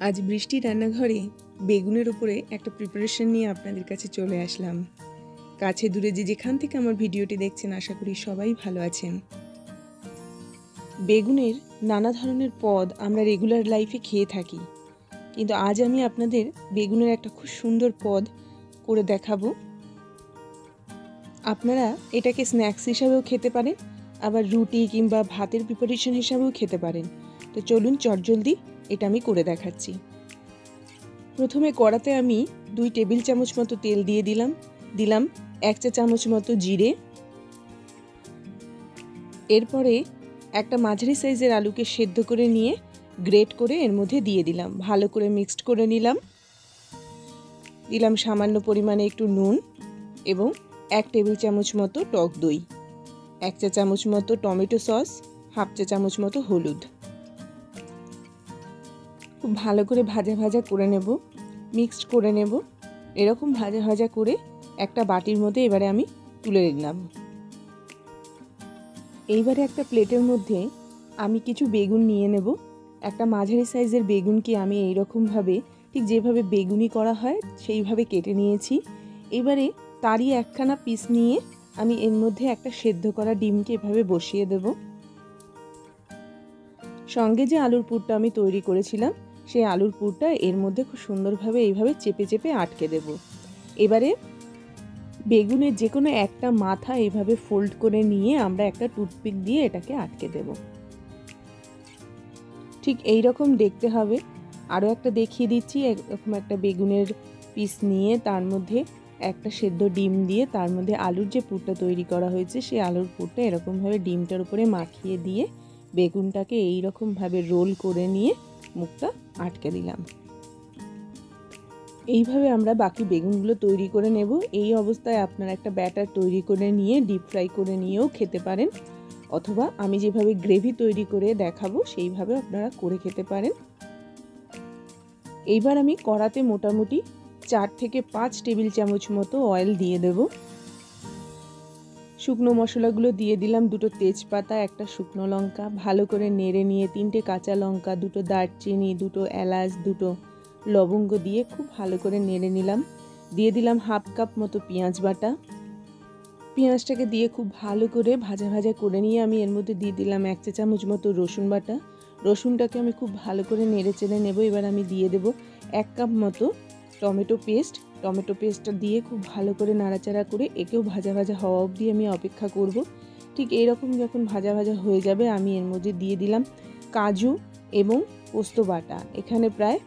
আজ বৃষ্টি রান্নাঘরে বেগুনের উপরে একটা প্রিপারেশন নিয়ে আপনাদের কাছে চলে আসলাম। কাছে দূরে যে যেখান থেকে আমার ভিডিওটি দেখছেন, আশা করি সবাই ভালো আছেন। বেগুনের নানা ধরনের পদ আমরা রেগুলার লাইফে খেয়ে থাকি। কিন্তু আজ আমি আপনাদের বেগুনের একটা খুব সুন্দর পদ করে দেখাবো। আপনারা এটাকে স্ন্যাক্স হিসাবেও খেতে পারেন, আবার রুটি কিংবা ভাতের প্রিপারেশন হিসাবেও খেতে পারেন। তো চলুন চটজলদি এটা আমি করে দেখাচ্ছি। প্রথমে কড়াতে আমি দুই টেবিল চামচ মতো তেল দিয়ে দিলাম। দিলাম এক চা চামচ মতো জিরে। এরপরে একটা মাঝারি সাইজের আলুকে সেদ্ধ করে নিয়ে গ্রেট করে এর মধ্যে দিয়ে দিলাম। ভালো করে মিক্সড করে নিলাম। দিলাম সামান্য পরিমাণে একটু নুন এবং এক টেবিল চামচ মতো টক দই। এক চা চামচ মতো টমেটো সস, হাফ চা চামচ মতো হলুদ। খুব ভালো করে ভাজা ভাজা করে নেব মিক্সড করে নেব। এরকম ভাজা ভাজা করে একটা বাটির মধ্যে এবারে আমি তুলে নিলাম। এইবারে একটা প্লেটের মধ্যে আমি কিছু বেগুন নিয়ে নেব। একটা মাঝারি সাইজের বেগুনকে আমি এইরকমভাবে, ঠিক যেভাবে বেগুনি করা হয় সেইভাবে কেটে নিয়েছি। এবারে তারই একখানা পিস নিয়ে আমি এর মধ্যে একটা সেদ্ধ করা ডিমকে এভাবে বসিয়ে দেব। সঙ্গে যে আলুর পুরটা আমি তৈরি করেছিলাম সেই আলুর পুরটা এর মধ্যে খুব সুন্দরভাবে এইভাবে চেপে চেপে আটকে দেব। এবারে বেগুনের যে কোনো একটা মাথা এইভাবে ফোল্ড করে নিয়ে আমরা একটা টুথপিক দিয়ে এটাকে আটকে দেব। ঠিক এই রকম দেখতে হবে। আরও একটা দেখিয়ে দিচ্ছি, এরকম একটা বেগুনের পিস নিয়ে তার মধ্যে একটা সেদ্ধ ডিম দিয়ে তার মধ্যে আলুর যে পুরটা তৈরি করা হয়েছে, সেই আলুর পুরটা এরকমভাবে ডিমটার উপরে মাখিয়ে দিয়ে বেগুনটাকে এই রকমভাবে রোল করে নিয়ে মুখটা আটকে দিলাম। এইভাবে আমরা বাকি বেগুনগুলো তৈরি করে নেব। এই অবস্থায় আপনারা একটা ব্যাটার তৈরি করে নিয়ে ডিপ ফ্রাই করে নিয়েও খেতে পারেন। অথবা আমি যেভাবে গ্রেভি তৈরি করে দেখাবো, সেইভাবে আপনারা করে খেতে পারেন। এইবার আমি কড়াতে মোটামুটি চার থেকে পাঁচ টেবিল চামচ মতো অয়েল দিয়ে দেব। শুকনো মশলাগুলো দিয়ে দিলাম দুটো তেজপাতা, একটা শুকনো লঙ্কা। ভালো করে নেড়ে নিয়ে তিনটে কাঁচা লঙ্কা, দুটো দারচিনি, দুটো এলাচ, দুটো লবঙ্গ দিয়ে খুব ভালো করে নেড়ে নিলাম। দিয়ে দিলাম হাফ কাপ মতো পেঁয়াজ বাটা। পেঁয়াজটাকে দিয়ে খুব ভালো করে ভাজা ভাজা করে নিয়ে আমি এর মধ্যে দিয়ে দিলাম এক চা চামচ মতো রসুন বাটা। রসুনটাকে আমি খুব ভালো করে নেড়ে চেড়ে নেব। এবার আমি দিয়ে দেব এক কাপ মতো টমেটো পেস্ট। টমেটো পেস্টটা দিয়ে খুব ভালো করে নাড়াচাড়া করে একেও ভাজা ভাজা হওয়া অবধি আমি অপেক্ষা করব। ঠিক এইরকম যখন ভাজা ভাজা হয়ে যাবে, আমি এর মধ্যে দিয়ে দিলাম কাজু এবং পোস্ত বাটা। এখানে প্রায়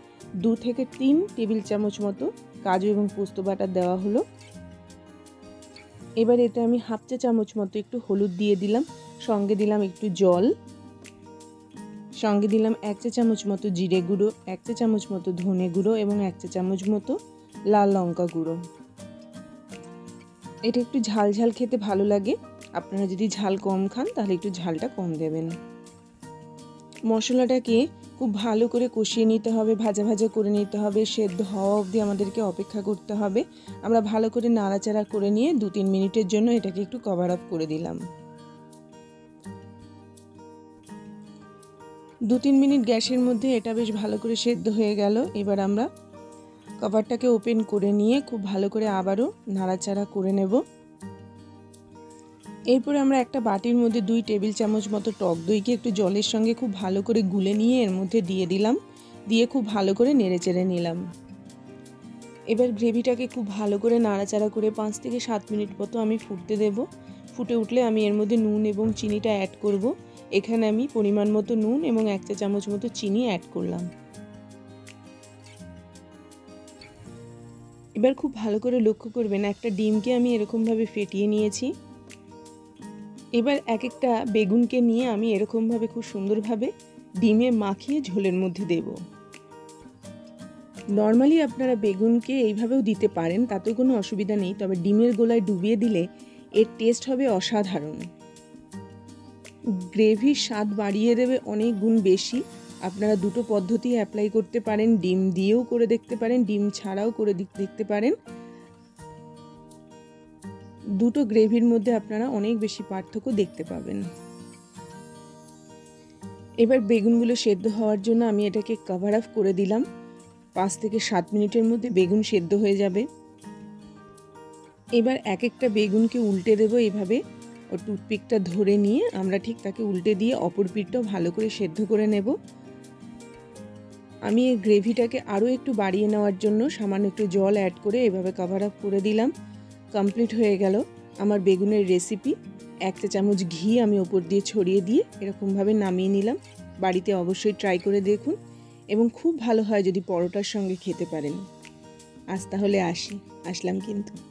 দু থেকে তিন টেবিল চামচ মতো কাজু এবং পোস্ত বাটা দেওয়া হলো। এবার এতে আমি হাফ চা চামচ মতো একটু হলুদ দিয়ে দিলাম, সঙ্গে দিলাম একটু জল, সঙ্গে দিলাম এক চা চামচ মতো জিরে গুঁড়ো, এক চা চামচ মতো ধনে গুঁড়ো এবং এক চা চামচ মতো লাল লঙ্কা গুঁড়ো। এটা একটু ঝাল ঝাল খেতে ভালো লাগে। আপনারা যদি ঝাল কম খান, তাহলে একটু ঝালটা কম দেবেন। মশলাটাকে খুব ভালো করে কষিয়ে নিতে হবে, ভাজা ভাজা করে নিতে হবে, সেদ্ধ হওয়া অবধি আমাদেরকে অপেক্ষা করতে হবে। আমরা ভালো করে নাড়াচাড়া করে নিয়ে দু তিন মিনিটের জন্য এটাকে একটু কভার আপ করে দিলাম। দু তিন মিনিট গ্যাসের মধ্যে এটা বেশ ভালো করে সেদ্ধ হয়ে গেল। এবার আমরা কভারটাকে ওপেন করে নিয়ে খুব ভালো করে আবারও নাড়াচাড়া করে নেব। এরপরে আমরা একটা বাটির মধ্যে দুই টেবিল চামচ মতো টক দইকে একটু জলের সঙ্গে খুব ভালো করে গুলে নিয়ে এর মধ্যে দিয়ে দিলাম। দিয়ে খুব ভালো করে নেড়ে চেড়ে নিলাম। এবার গ্রেভিটাকে খুব ভালো করে নাড়াচাড়া করে পাঁচ থেকে সাত মিনিট মতো আমি ফুটতে দেব। ফুটে উঠলে আমি এর মধ্যে নুন এবং চিনিটা অ্যাড করব। এখানে আমি পরিমাণ মতো নুন এবং এক চা চামচ মতো চিনি অ্যাড করলাম। এবার খুব ভালো করে লক্ষ্য করবেন একটা ডিমকে আমি এরকমভাবে ফেটিয়ে নিয়েছি। এবার এক একটা বেগুনকে নিয়ে আমি এরকমভাবে খুব সুন্দরভাবে ডিমে মাখিয়ে ঝোলের মধ্যে দেব। নর্মালি আপনারা বেগুনকে এইভাবেও দিতে পারেন, তাতেও কোনো অসুবিধা নেই, তবে ডিমের গোলায় ডুবিয়ে দিলে এর টেস্ট হবে অসাধারণ। গ্রেভির স্বাদ বাড়িয়ে দেবে অনেক গুণ বেশি। আপনারা দুটো পদ্ধতি অ্যাপ্লাই করতে পারেন। ডিম দিয়েও করে দেখতে পারেন, ডিম ছাড়াও করে দেখতে পারেন। দুটো গ্রেভির মধ্যে আপনারা অনেক বেশি পার্থক্য দেখতে পাবেন। এবার বেগুনগুলো সেদ্ধ হওয়ার জন্য আমি এটাকে কভার আপ করে দিলাম। পাঁচ থেকে সাত মিনিটের মধ্যে বেগুন সেদ্ধ হয়ে যাবে। এবার এক একটা বেগুনকে উল্টে দেবো এভাবে ও টুথপিকটা ধরে নিয়ে আমরা ঠিক তাকে উল্টে দিয়ে অপর পিঠটাও ভালো করে সেদ্ধ করে নেব। আমি এই গ্রেভিটাকে আরও একটু বাড়িয়ে নেওয়ার জন্য সামান্য একটু জল অ্যাড করে এভাবে কভার আপ করে দিলাম। কমপ্লিট হয়ে গেল আমার বেগুনের রেসিপি এক চা চামচ ঘি আমি ওপর দিয়ে ছড়িয়ে দিয়ে এরকমভাবে নামিয়ে নিলাম। বাড়িতে অবশ্যই ট্রাই করে দেখুন এবং খুব ভালো হয় যদি পরোটার সঙ্গে খেতে পারেন। আজ তাহলে আসি। আসলাম কিন্তু।